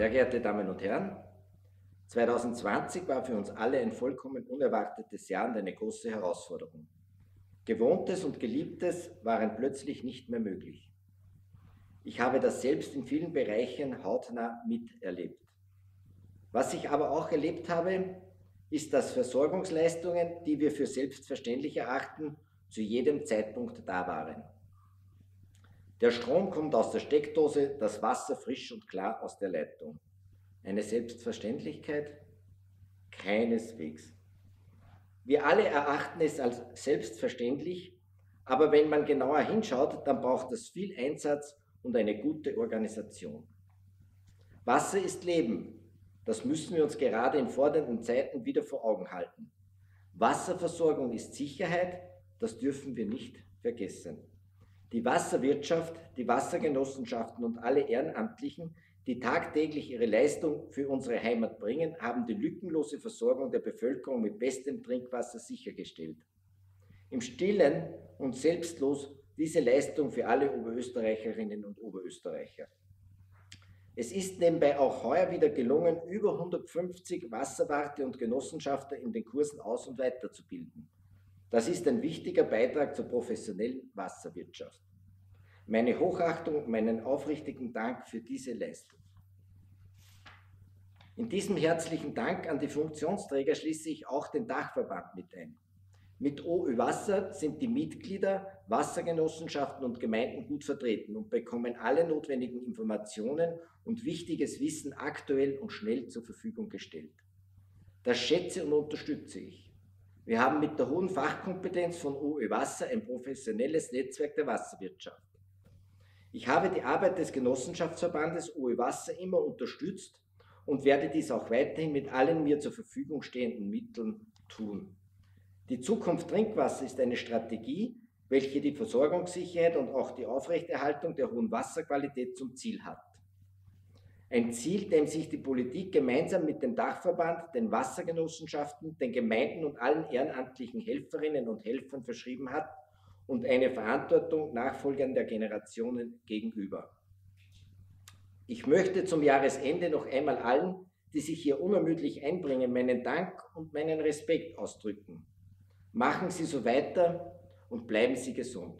Sehr geehrte Damen und Herren, 2020 war für uns alle ein vollkommen unerwartetes Jahr und eine große Herausforderung. Gewohntes und Geliebtes waren plötzlich nicht mehr möglich. Ich habe das selbst in vielen Bereichen hautnah miterlebt. Was ich aber auch erlebt habe, ist, dass Versorgungsleistungen, die wir für selbstverständlich erachten, zu jedem Zeitpunkt da waren. Der Strom kommt aus der Steckdose, das Wasser frisch und klar aus der Leitung. Eine Selbstverständlichkeit? Keineswegs. Wir alle erachten es als selbstverständlich, aber wenn man genauer hinschaut, dann braucht es viel Einsatz und eine gute Organisation. Wasser ist Leben. Das müssen wir uns gerade in fordernden Zeiten wieder vor Augen halten. Wasserversorgung ist Sicherheit, das dürfen wir nicht vergessen. Die Wasserwirtschaft, die Wassergenossenschaften und alle Ehrenamtlichen, die tagtäglich ihre Leistung für unsere Heimat bringen, haben die lückenlose Versorgung der Bevölkerung mit bestem Trinkwasser sichergestellt. Im Stillen und selbstlos diese Leistung für alle Oberösterreicherinnen und Oberösterreicher. Es ist nebenbei auch heuer wieder gelungen, über 150 Wasserwarte und Genossenschafter in den Kursen aus- und weiterzubilden. Das ist ein wichtiger Beitrag zur professionellen Wasserwirtschaft. Meine Hochachtung und meinen aufrichtigen Dank für diese Leistung. In diesem herzlichen Dank an die Funktionsträger schließe ich auch den Dachverband mit ein. Mit OÖ Wasser sind die Mitglieder, Wassergenossenschaften und Gemeinden gut vertreten und bekommen alle notwendigen Informationen und wichtiges Wissen aktuell und schnell zur Verfügung gestellt. Das schätze und unterstütze ich. Wir haben mit der hohen Fachkompetenz von OÖ Wasser ein professionelles Netzwerk der Wasserwirtschaft. Ich habe die Arbeit des Genossenschaftsverbandes OÖ Wasser immer unterstützt und werde dies auch weiterhin mit allen mir zur Verfügung stehenden Mitteln tun. Die Zukunft Trinkwasser ist eine Strategie, welche die Versorgungssicherheit und auch die Aufrechterhaltung der hohen Wasserqualität zum Ziel hat. Ein Ziel, dem sich die Politik gemeinsam mit dem Dachverband, den Wassergenossenschaften, den Gemeinden und allen ehrenamtlichen Helferinnen und Helfern verschrieben hat und eine Verantwortung nachfolgender Generationen gegenüber. Ich möchte zum Jahresende noch einmal allen, die sich hier unermüdlich einbringen, meinen Dank und meinen Respekt ausdrücken. Machen Sie so weiter und bleiben Sie gesund.